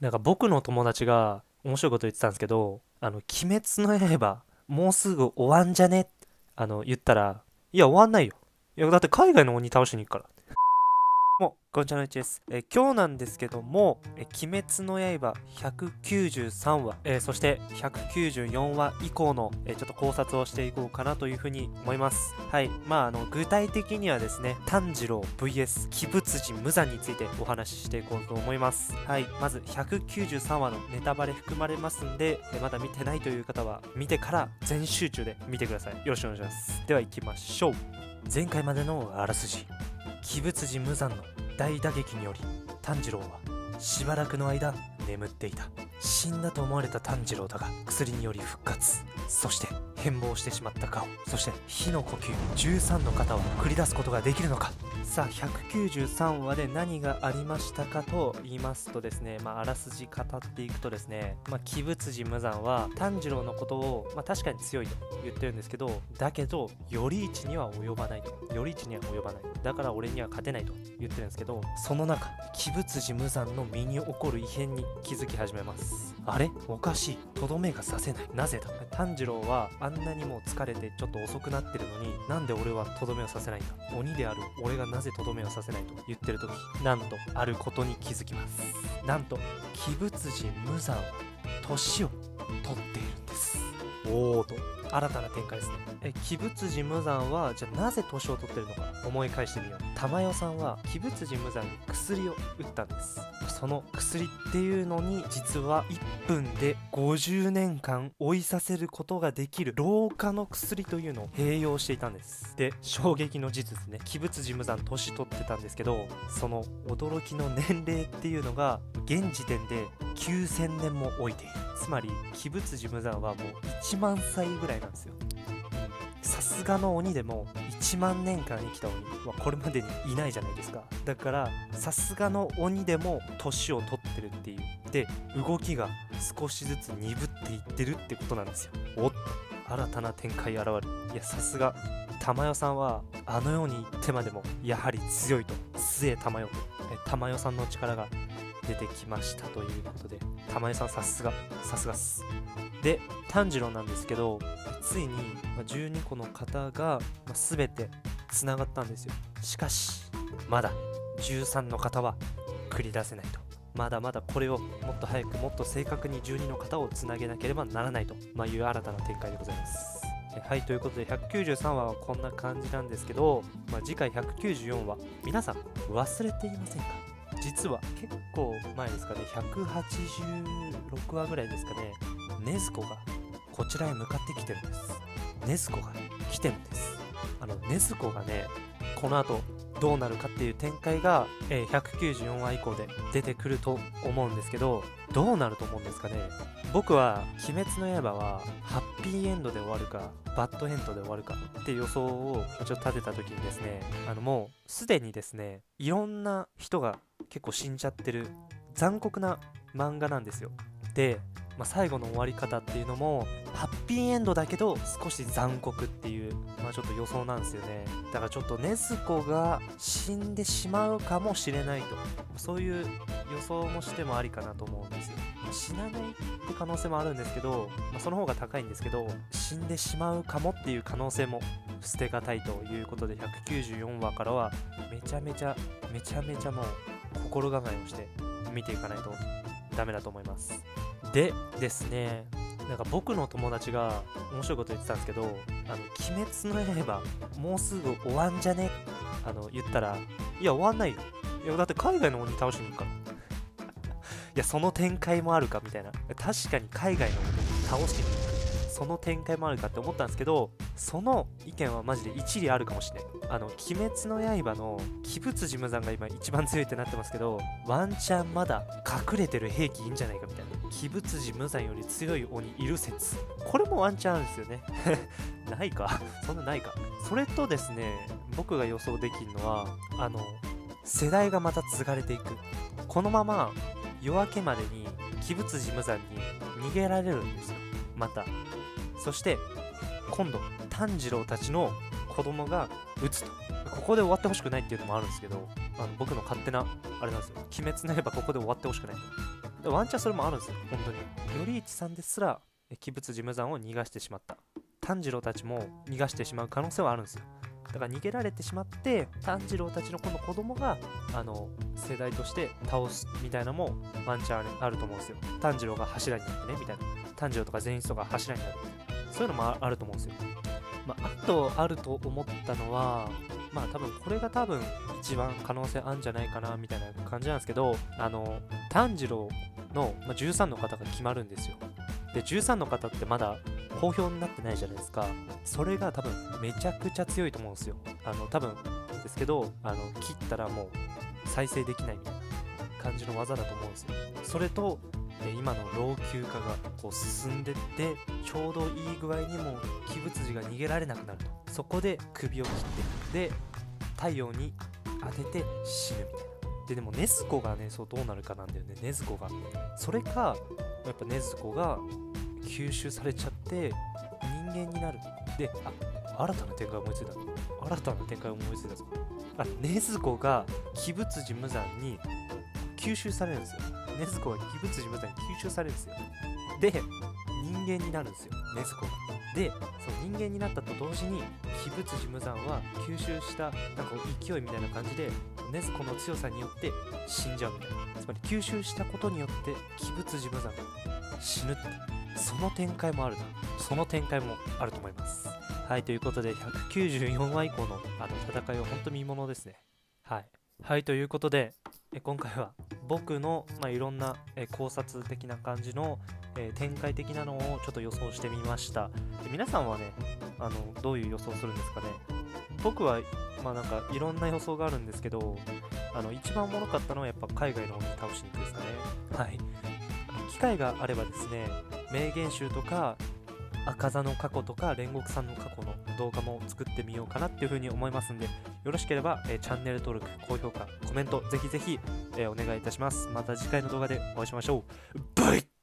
なんか僕の友達が面白いこと言ってたんですけど「あの鬼滅の刃もうすぐ終わんじゃね?」あの言ったら「いや終わんないよいやだって海外の鬼倒しに行くから」もこんにちはのうちです、えー今日なんですけども「えー鬼滅の刃」193話、えーそして194話以降の、えちょっと考察をしていこうかなというふうに思います。はい。まああの具体的にはですね炭治郎 VS 鬼仏寺無惨についてお話ししていこうと思います。はい。まず193話のネタバレ含まれますんで、えまだ見てないという方は見てから全集中で見てください。よろしくお願いします。では行きましょう。前回までのあらすじ。鬼仏寺無惨の大打撃により炭治郎はしばらくの間眠っていた。死んだと思われた炭治郎だが薬により復活。そして変貌してしまった顔そして火の呼吸13の型を繰り出すことができるのか。さあ193話で何がありましたかと言いますとですねまああらすじ語っていくとですねまあ鬼仏寺無惨は炭治郎のことをまあ確かに強いと言ってるんですけどだけど頼一には及ばないと。頼一には及ばない。だから俺には勝てないと言ってるんですけどその中鬼仏寺無惨の身に起こる異変に気づき始めます。あれ？おかしい。とどめが刺せない。なぜだ？炭治郎はんなにもう疲れてちょっと遅くなってるのになんで俺はとどめを刺せないんだ鬼である俺がなぜとどめを刺せないと言ってる時なんとあることに気づきます。なんと鬼仏寺無惨は年を取っているんです。おおと新たな展開ですね。え鬼仏寺無惨はじゃあなぜ年を取ってるのか思い返してみよう。玉代さんは鬼仏寺無惨に薬を打ったんです。その薬っていうのに実は1分で50年間追いさせることができる老化の薬というのを併用していたんです。で衝撃の事実ね。鬼仏寺無惨年取ってたんですけどその驚きの年齢っていうのが現時点で9000年も置いているつまり鬼仏寺無惨はもう1万歳ぐらいなんですよ。さすがの鬼でも1万年間生きた鬼はこれまでにいないじゃないですか。だからさすがの鬼でも年を取ってるっていう。で動きが少しずつ鈍っていってるってことなんですよ。おっ。新たな展開現る。いやさすが。玉代さんはあのように言ってまでもやはり強いと。末玉代。え玉代さんの力が出てきましたということで玉代さんさすがさすがっす。で炭治郎なんですけどついに12個の型が全てつながったんですよ。しかしまだ13の型は繰り出せないと。まだまだこれをもっと早くもっと正確に12の型をつなげなければならないと、ま、いう新たな展開でございます。はいということで193話はこんな感じなんですけど、まあ、次回194話皆さん忘れていませんか？実は結構前ですかね。186話ぐらいですかね。禰豆子がこちらへ向かってきてるんです。禰豆子が来てるんです。あの禰豆子がねこの後どうなるかっていう展開が、えー194話以降で出てくると思うんですけどどうなると思うんですかね。僕は「鬼滅の刃」はハッピーエンドで終わるかバッドエンドで終わるかって予想をちょっと立てた時にですねあのもうすでにですねいろんな人が結構死んじゃってる残酷な漫画なんですよ。で、まあ、最後の終わり方っていうのもハッピーエンドだけど少し残酷っていう、まあ、ちょっと予想なんですよね。だからちょっと禰豆子が死んでしまうかもしれないと。そういう予想もしてもありかなと思うんですよ。死なないって可能性もあるんですけど、まあ、その方が高いんですけど死んでしまうかもっていう可能性も捨てがたいということで194話からはめちゃめちゃめちゃめちゃもう心構えをして見ていかないとダメだと思います。でですねなんか僕の友達が面白いこと言ってたんですけど「あの鬼滅の刃もうすぐ終わんじゃね?」あの言ったら「いや終わんないよ。いやだって海外の鬼倒しに行くから」いやその展開もあるかみたいな。確かに海外の鬼倒しに行く。その展開もあるかって思ったんですけどその意見はマジで一理あるかもしれないあの「鬼滅の刃」の鬼仏寺無惨が今一番強いってなってますけどワンチャンまだ隠れてる兵器いいんじゃないかみたいな。鬼仏寺無惨より強い鬼いる説。これもワンチャンあるんですよね。ないか。そんなないか。それとですね僕が予想できるのはあの世代がまた継がれていく。このまま夜明けまでに鬼仏寺無惨に逃げられるんですよ。また。そして今度炭治郎たちの子供が撃つと。ここで終わってほしくないっていうのもあるんですけどあの僕の勝手なあれなんですよ。鬼滅の刃ここで終わってほしくないでワンチャンそれもあるんですよ。本当に。頼一さんですら鬼物事務山を逃がしてしまった。炭治郎たちも逃がしてしまう可能性はあるんですよ。だから逃げられてしまって炭治郎たちのこの子供があの世代として倒すみたいなのもワンチャンあると思うんですよ。炭治郎が柱になってねみたいな。炭治郎とか全員とか柱になるそういうのもあると思うんですよ、まあ、あとあると思ったのはまあ多分これが多分一番可能性あるんじゃないかなみたいな感じなんですけどあの炭治郎の、まあ、13の方が決まるんですよ。で13の方ってまだ公表になってないじゃないですか。それが多分めちゃくちゃ強いと思うんですよ。あの多分ですけどあの切ったらもう再生できないみたいな感じの技だと思うんですよ。それとえ今の老朽化がこう進んでってちょうどいい具合にもう鬼物児が逃げられなくなると。そこで首を切ってで太陽に当てて死ぬみたいな。ででも禰豆子がねそうどうなるかなんだよね。禰豆子が。それかやっぱ禰豆子が吸収されちゃって人間になる。であ新たな展開思いついた。新たな展開思いついたぞ。あ禰豆子が鬼物寺無惨に吸収されるんですよ。禰豆子が鬼物寺無惨に吸収されるんですよ。で人間になるんですよ。禰豆子が。でその人間になったと同時に鬼物寺無惨は吸収したなんか勢いみたいな感じで禰豆子の強さによって死んじゃうみたいな。つまり吸収したことによって鬼物寺無惨が死ぬって。その展開もあるな。その展開もあると思います。はいということで194話以降のあの戦いは本当見ものですね。はい。はいということでえ今回は僕の、まあ、いろんなえ考察的な感じの、えー展開的なのをちょっと予想してみました。で皆さんはねあのどういう予想するんですかね。僕はまあなんかいろんな予想があるんですけどあの一番おもろかったのはやっぱ海外の鬼倒しに行くですかね。はい。機会があればですね名言集とか赤座の過去とか煉獄さんの過去の動画も作ってみようかなっていうふうに思いますんでよろしければ、えチャンネル登録高評価コメントぜひぜひ、えお願いいたします。また次回の動画でお会いしましょう。バイ